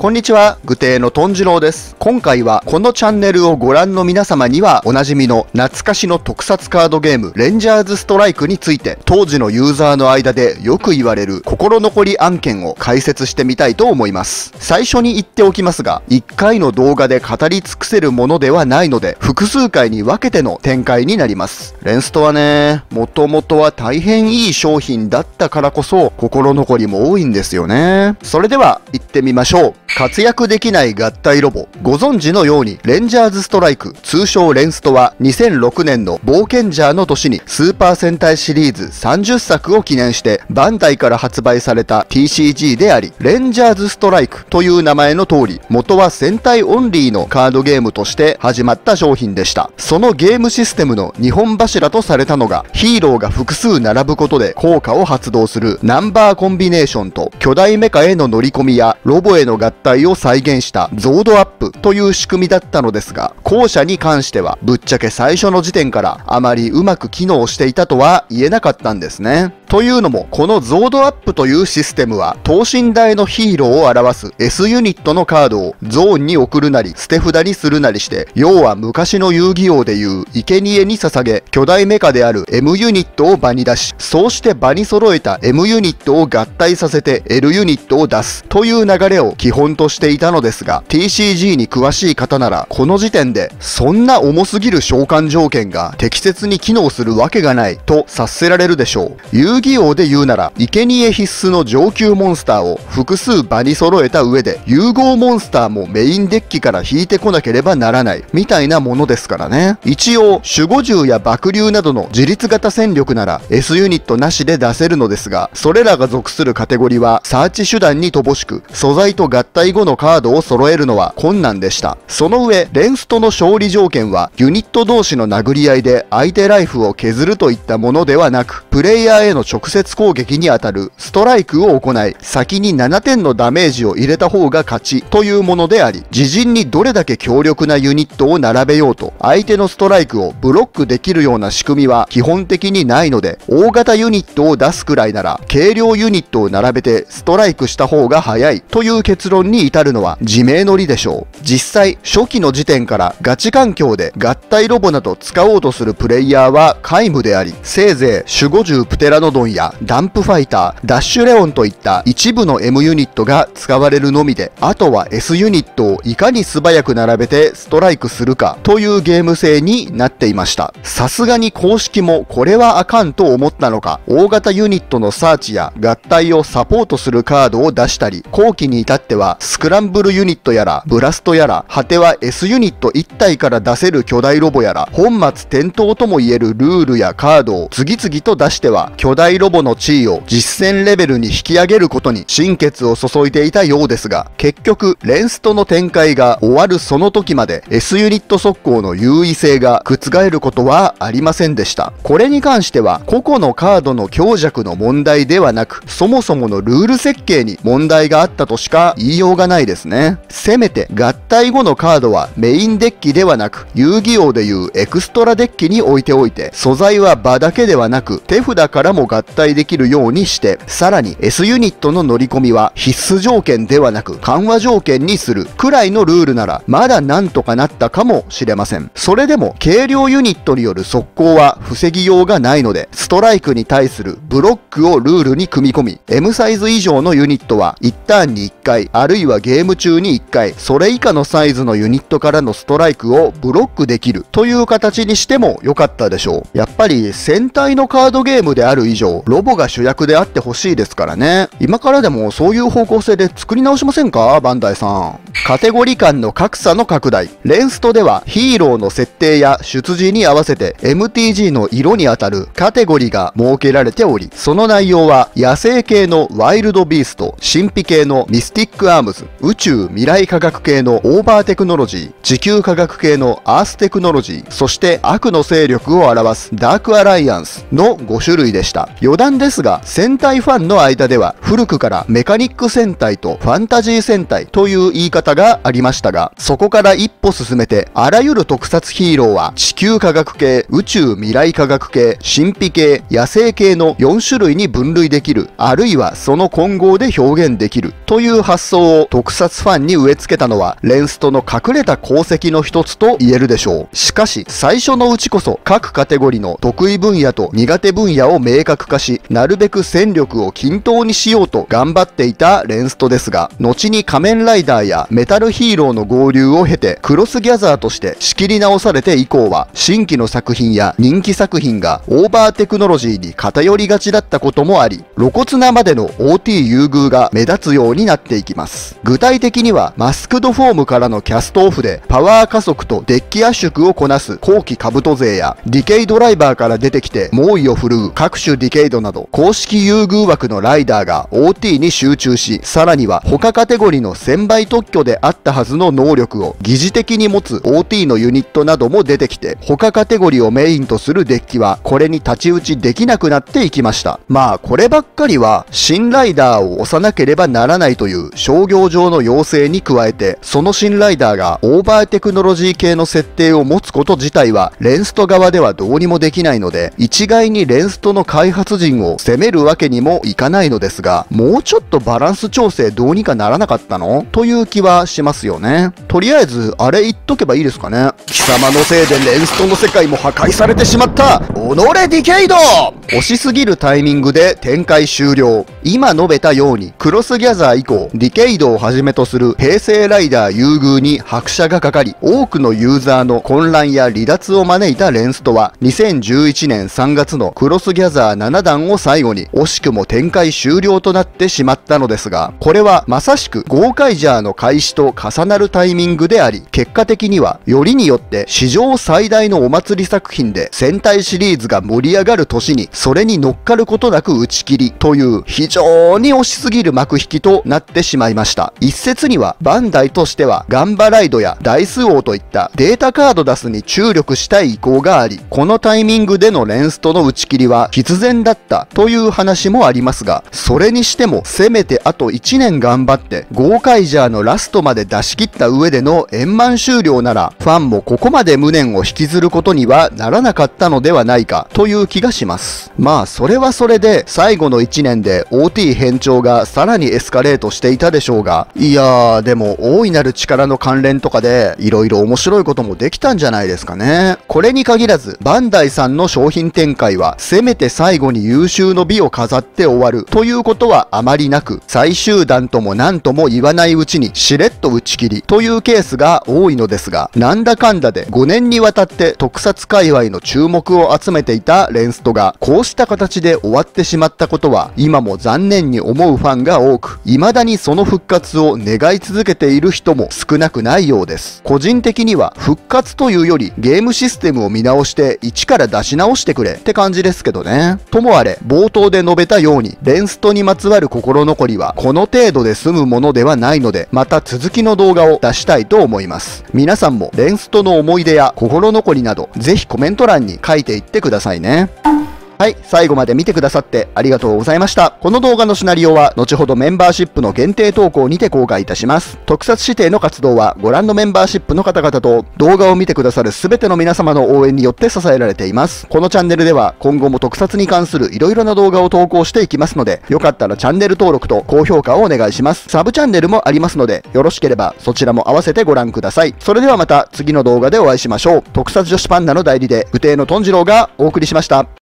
こんにちは、グテーのトンジローです。今回はこのチャンネルをご覧の皆様にはおなじみの懐かしの特撮カードゲームレンジャーズストライクについて当時のユーザーの間でよく言われる心残り案件を解説してみたいと思います。最初に言っておきますが、1回の動画で語り尽くせるものではないので複数回に分けての展開になります。レンストはね、もともとは大変いい商品だったからこそ心残りも多いんですよね。それでは行ってみましょう。活躍できない合体ロボ。ご存知のように、レンジャーズストライク、通称レンストは、2006年の冒険ジャーの年に、スーパー戦隊シリーズ30作を記念して、バンダイから発売された TCG であり、レンジャーズストライクという名前の通り、元は戦隊オンリーのカードゲームとして始まった商品でした。そのゲームシステムの2本柱とされたのが、ヒーローが複数並ぶことで効果を発動するナンバーコンビネーションと、巨大メカへの乗り込みやロボへの合体態を再現したゾードアップという仕組みだったのですが、後者に関してはぶっちゃけ最初の時点からあまりうまく機能していたとは言えなかったんですね。というのも、このゾードアップというシステムは、等身大のヒーローを表す S ユニットのカードをゾーンに送るなり、捨て札にするなりして、要は昔の遊戯王でいう生贄に捧げ、巨大メカである M ユニットを場に出し、そうして場に揃えた M ユニットを合体させて L ユニットを出すという流れを基本としていたのですが、TCG に詳しい方なら、この時点で、そんな重すぎる召喚条件が適切に機能するわけがないと察せられるでしょう。遊戯王で言うなら、生贄必須の上級モンスターを複数場に揃えた上で、融合モンスターもメインデッキから引いてこなければならない、みたいなものですからね。一応、守護獣や爆竜などの自立型戦力なら S ユニットなしで出せるのですが、それらが属するカテゴリはサーチ手段に乏しく、素材と合体後のカードを揃えるのは困難でした。その上、レンストの勝利条件は、ユニット同士の殴り合いで相手ライフを削るといったものではなく、プレイヤーへの直接攻撃にあたるストライクを行い、先に7点のダメージを入れた方が勝ちというものであり、自陣にどれだけ強力なユニットを並べようと、相手のストライクをブロックできるような仕組みは基本的にないので、大型ユニットを出すくらいなら、軽量ユニットを並べてストライクした方が早いという結論に至るのは自明の理でしょう。実際、初期の時点からガチ環境で合体ロボなど使おうとするプレイヤーは皆無であり、せいぜい守護獣プテラノドンやダンプファイター、ダッシュレオンといった一部の M ユニットが使われるのみで、あとは S ユニットをいかに素早く並べてストライクするかというゲーム性になっていました。さすがに公式もこれはあかんと思ったのか、大型ユニットのサーチや合体をサポートするカードを出したり、後期に至ってはスクランブルユニットやら、ブラストやら、果ては S ユニット1体から出せる巨大ロボやら、本末転倒とも言えるルールやカードを次々と出しては、巨大ロボの地位を実戦レベルに引き上げることに心血を注いでいたようですが、結局、レンストの展開が終わるその時まで S ユニット速攻の優位性が覆ることはありませんでした。これに関しては、個々のカードの強弱の問題ではなく、そもそものルール設計に問題があったとしか言いようがないですね。せめて、合体後のカードはメインデッキではなく、遊戯王でいうエクストラデッキに置いておいて、素材は場だけではなく、手札からも合体できるようにして、さらに S ユニットの乗り込みは必須条件ではなく緩和条件にするくらいのルールならまだなんとかなったかもしれません。それでも軽量ユニットによる速攻は防ぎようがないので、ストライクに対するブロックをルールに組み込み、M サイズ以上のユニットは1ターンに1回、あるいはゲーム中に1回、それ以下のサイズのユニットからのストライクをブロックできるという形にしても良かったでしょう。やっぱり戦隊のカードゲームである以上、ロボが主役であってほしいですからね。今からでもそういう方向性で作り直しませんか？バンダイさん。カテゴリ間の格差の拡大。レンストではヒーローの設定や出自に合わせて MTG の色にあたるカテゴリが設けられており、その内容は野生系のワイルドビースト、神秘系のミスティックアームズ、宇宙未来科学系のオーバーテクノロジー、地球科学系のアーステクノロジー、そして悪の勢力を表すダークアライアンスの5種類でした。余談ですが、戦隊ファンの間では古くからメカニック戦隊とファンタジー戦隊という言い方がありましたが、そこから一歩進めて、あらゆる特撮ヒーローは地球科学系、宇宙未来科学系、神秘系、野生系の4種類に分類できる、あるいはその混合で表現できるという発想をを特撮ファンに植え付けたのは、レンストの隠れた功績の一つと言えるでしょう。しかし、最初のうちこそ各カテゴリの得意分野と苦手分野を明確化し、なるべく戦力を均等にしようと頑張っていたレンストですが、後に仮面ライダーやメタルヒーローの合流を経て、クロスギャザーとして仕切り直されて以降は、新規の作品や人気作品がオーバーテクノロジーに偏りがちだったこともあり、露骨なまでの OT 優遇が目立つようになっていきます。具体的には、マスクドフォームからのキャストオフで、パワー加速とデッキ圧縮をこなす後期カブト勢や、ディケイドライバーから出てきて猛威を振るう各種ディケイドなど、公式優遇枠のライダーが OT に集中し、さらには他カテゴリーの1000倍特許であったはずの能力を疑似的に持つ OT のユニットなども出てきて、他カテゴリーをメインとするデッキは、これに太刀打ちできなくなっていきました。まあ、こればっかりは、新ライダーを押さなければならないという商業上の要請に加えて、その新ライダーがオーバーテクノロジー系の設定を持つこと自体は、レンスト側ではどうにもできないので、一概にレンストの開発陣を責めるわけにもいかないのですが、もうちょっとバランス調整どうにかならなかったの？という気はしますよね。とりあえず、あれ言っとけばいいですかね。貴様のせいでレンストの世界も破壊されてしまったおのれディケイド押しすぎるタイミングで展開終了。今述べたように、クロスギャザー以降、ディケイドをはじめとする平成ライダー優遇に拍車がかかり、多くのユーザーの混乱や離脱を招いたレンストは、2011年3月のクロスギャザー7弾を最後に、惜しくも展開終了となってしまったのですが、これはまさしくゴーカイジャーの開始と重なるタイミングであり、結果的には、よりによって史上最大のお祭り作品で戦隊シリーズが盛り上がる年に、それに乗っかることなく打ち切りという非常に惜しすぎる幕引きとなってしまいました。一説には、バンダイとしてはガンバライドやダイス王といったデータカード出すに注力したい意向があり、このタイミングでのレンストの打ち切りは必然だったという話もありますが、それにしてもせめてあと1年頑張ってゴーカイジャーのラストまで出し切った上での円満終了なら、ファンもここまで無念を引きずることにはならなかったのではないかという気がします。まあそれはそれで最後の1年で OT 変調がさらにエスカレートしていたでしょうが、いやーでも大いなる力の関連とかで色々面白いこともできたんじゃないですかね。これに限らずバンダイさんの商品展開はせめて最後に優秀の美を飾って終わるということはあまりなく、最終弾とも何とも言わないうちにしれっと打ち切りというケースが多いのですが、なんだかんだで5年にわたって特撮界隈の注目を集めていたレンストがこうした形で終わってしまったことは今も残念に思うファンが多く、未だにその復活を願い続けている人も少なくないようです。個人的には復活というよりゲームシステムを見直して一から出し直してくれって感じですけどね。ともあれ、冒頭で述べたように、レンストにまつわる心残りはこの程度で済むものではないので、また続きの動画を出したいと思います。皆さんもレンストの思い出や心残りなど、ぜひコメント欄に書いていってくださいね。はい、最後まで見てくださってありがとうございました。この動画のシナリオは、後ほどメンバーシップの限定投稿にて公開いたします。特撮指定の活動は、ご覧のメンバーシップの方々と、動画を見てくださる全ての皆様の応援によって支えられています。このチャンネルでは、今後も特撮に関する色々な動画を投稿していきますので、よかったらチャンネル登録と高評価をお願いします。サブチャンネルもありますので、よろしければそちらも合わせてご覧ください。それではまた次の動画でお会いしましょう。特撮女子パンダの代理で、武帝のトンジローがお送りしました。